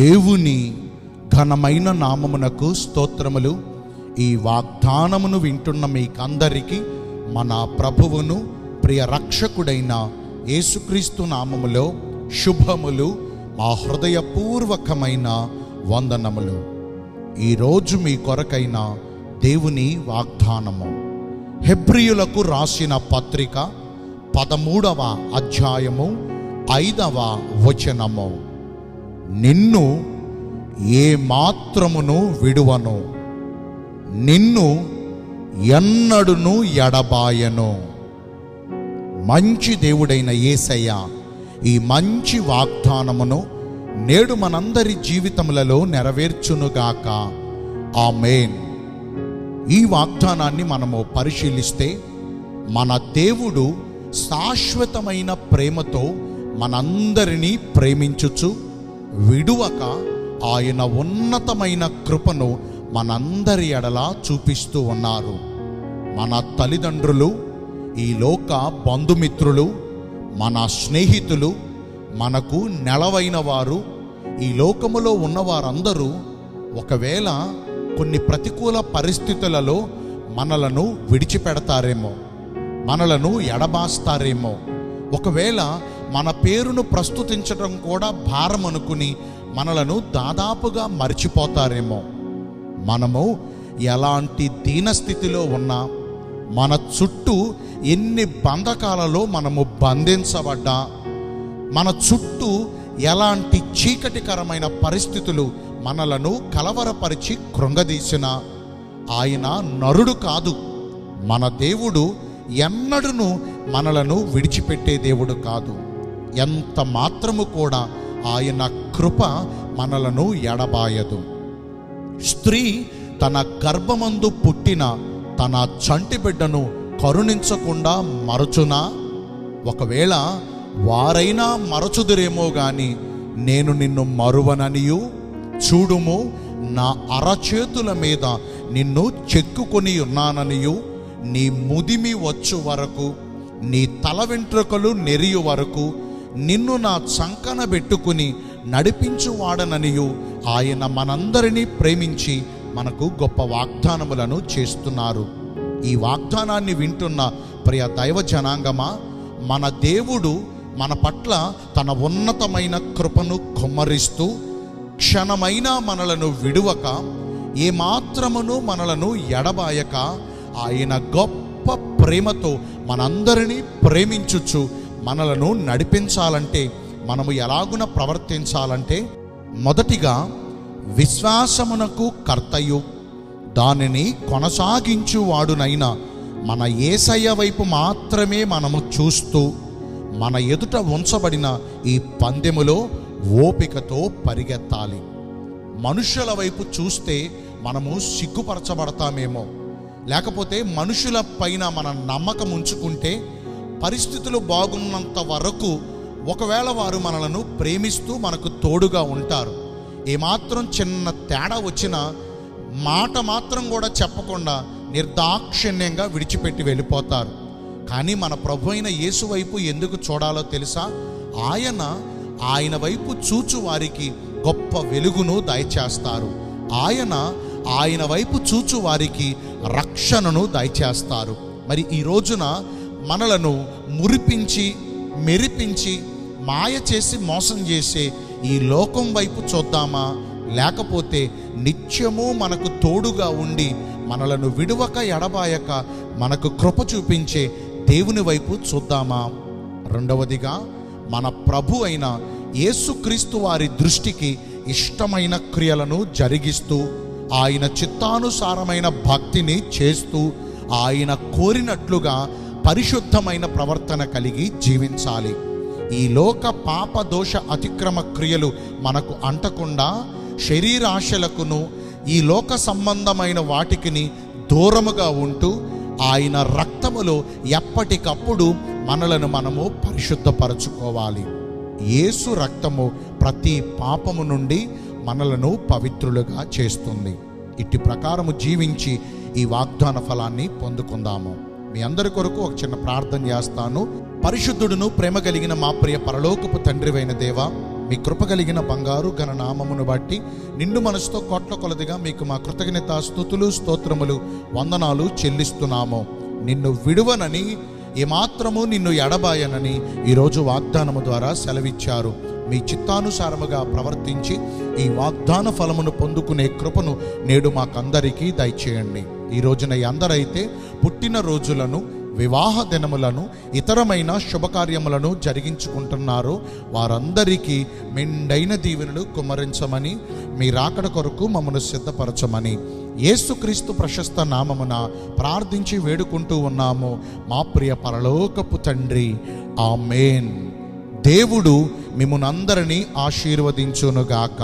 దేవుని ఘనమైన నామమునకు స్తోత్రములు. ఈ వాగ్దానమును వింటున్న మీకందరికీ మన ప్రభువును ప్రియ రక్షకుడైన యేసుక్రీస్తు నామములో శుభములు మా హృదయపూర్వకమైన వందనములు. ఈరోజు మీ కొరకైన దేవుని వాగ్దానము. హెబ్రియులకు రాసిన పత్రిక పదమూడవ అధ్యాయము ఐదవ వచనము. నిన్ను ఏ మాత్రమును విడువను? నిన్ను ఎన్నడును ఎడబాయను. మంచి దేవుడైన ఏసయ్య ఈ మంచి వాగ్దానమును నేడు మనందరి జీవితములలో నెరవేర్చునుగాక. ఆమేన్. ఈ వాగ్దానాన్ని మనము పరిశీలిస్తే మన దేవుడు శాశ్వతమైన ప్రేమతో మనందరినీ ప్రేమించుచు విడువక ఆయన ఉన్నతమైన కృపను మనందరి ఎడలా చూపిస్తూ ఉన్నారు. మన తల్లిదండ్రులు ఈ లోక బంధుమిత్రులు మన స్నేహితులు మనకు నెలవైన వారు ఈ లోకములో ఉన్నవారందరూ ఒకవేళ కొన్ని ప్రతికూల పరిస్థితులలో మనలను విడిచిపెడతారేమో మనలను ఎడబాస్తారేమో ఒకవేళ మన పేరును ప్రస్తుతించడం కూడా భారం అనుకుని మనలను దాదాపుగా మర్చిపోతారేమో. మనము ఎలాంటి దీనస్థితిలో ఉన్నా మన చుట్టూ ఎన్ని బంధకాలలో మనము బంధించబడ్డా మన చుట్టూ ఎలాంటి చీకటికరమైన పరిస్థితులు మనలను కలవరపరిచి కృంగదీసిన ఆయన నరుడు కాదు మన దేవుడు ఎన్నడును మనలను విడిచిపెట్టే దేవుడు కాదు. ఎంత మాత్రము కూడా ఆయన కృప మనలను ఎడబాయదు. స్త్రీ తన గర్భమందు పుట్టిన తన చంటి బిడ్డను కరుణించకుండా మరచునా? ఒకవేళ వారైనా మరచుదురేమో గాని నేను నిన్ను మరువననియు? చూడుము నా అరచేతుల మీద నిన్ను చెక్కుకొని ఉన్నాననియు నీ ముదిమి వచ్చు వరకు నీ తల వెంట్రుకలు నెరియు వరకు నిన్ను నా చంకన పెట్టుకుని నడిపించువాడననియు ఆయన మనందరినీ ప్రేమించి మనకు గొప్ప వాగ్దానములను చేస్తున్నారు. ఈ వాగ్దానాన్ని వింటున్న ప్రియ దైవ జనాంగమా మన దేవుడు మన పట్ల తన ఉన్నతమైన కృపను కుమ్మరిస్తూ క్షణమైన మనలను విడువక ఏమాత్రమును మనలను ఎడబాయక ఆయన గొప్ప ప్రేమతో మనందరినీ ప్రేమించుచు మనలను నడిపించాలంటే మనము ఎలాగున ప్రవర్తించాలంటే మొదటిగా విశ్వాసమునకు కర్తయు. దానిని కొనసాగించువాడునైన మన ఏసయ్య వైపు మాత్రమే మనము చూస్తూ మన ఎదుట ఉంచబడిన ఈ పందెములో ఓపికతో పరిగెత్తాలి. మనుషుల వైపు చూస్తే మనము సిగ్గుపరచబడతామేమో. లేకపోతే మనుషుల పైన మన నమ్మకం ఉంచుకుంటే పరిస్థితులు బాగున్నంత వరకు ఒకవేళ వారు మనలను ప్రేమిస్తూ మనకు తోడుగా ఉంటారు. ఏమాత్రం చిన్న తేడా వచ్చినా మాట మాత్రం కూడా చెప్పకుండా నిర్దాక్షిణ్యంగా విడిచిపెట్టి వెళ్ళిపోతారు. కానీ మన ప్రభు అయిన యేసు వైపు ఎందుకు చూడాలో తెలుసా? ఆయన ఆయన వైపు చూచు వారికి గొప్ప వెలుగును దయచేస్తారు. ఆయన ఆయన వైపు చూచు వారికి రక్షణను దయచేస్తారు. మరి ఈ రోజున మనలను మురిపించి మెరిపించి మాయ చేసి మోసం చేసే ఈ లోకం వైపు చూద్దామా? లేకపోతే నిత్యము మనకు తోడుగా ఉండి మనలను విడువక ఎడబాయక మనకు కృప చూపించే దేవుని వైపు చూద్దామా? రెండవదిగా మన ప్రభు అయిన యేసుక్రీస్తు వారి దృష్టికి ఇష్టమైన క్రియలను జరిగిస్తూ ఆయన చిత్తానుసారమైన భక్తిని చేస్తూ ఆయన కోరినట్లుగా పరిశుద్ధమైన ప్రవర్తన కలిగి జీవించాలి. ఈ లోక పాప దోష అతిక్రమ క్రియలు మనకు అంటకుండా శరీరాశలకును ఈ లోక సంబంధమైన వాటికిని దూరముగా ఉంటూ ఆయన రక్తములో ఎప్పటికప్పుడు మనలను మనము పరిశుద్ధపరచుకోవాలి. యేసు రక్తము ప్రతి పాపము నుండి మనలను పవిత్రులుగా చేస్తుంది. ఇట్టి ప్రకారము జీవించి ఈ వాగ్దాన ఫలాన్ని పొందుకుందాము. మీ అందరి కొరకు ఒక చిన్న ప్రార్థన చేస్తాను. పరిశుద్ధుడును ప్రేమ కలిగిన మా ప్రియ పరలోకపు తండ్రివైన దేవ మీ కృప కలిగిన బంగారు ఘన నామమును బట్టి నిండు మనసుతో కోట్ల కొలదిగా మీకు మా కృతజ్ఞత స్థుతులు స్తోత్రములు వందనాలు చెల్లిస్తున్నాము. నిన్ను విడువనని ఏమాత్రము నిన్ను ఎడబాయనని ఈరోజు వాగ్దానము ద్వారా సెలవిచ్చారు. మీ చిత్తానుసారముగా ప్రవర్తించి ఈ వాగ్దాన ఫలమును పొందుకునే కృపను నేడు మాకందరికీ దయచేయండి. ఈ రోజున అందరైతే పుట్టిన రోజులను వివాహ దినములను ఇతరమైన శుభకార్యములను జరిగించుకుంటున్నారు. వారందరికీ మెండైన దీవెనలు కుమరించమని మీ రాకడ కొరకు మమ్మను సిద్ధపరచమని యేసుక్రీస్తు ప్రశస్త నామమున ప్రార్థించి వేడుకుంటూ ఉన్నాము. మా ప్రియ పరలోకపు తండ్రి. ఆమేన్. దేవుడు మిమ్మునందరినీ ఆశీర్వదించునుగాక.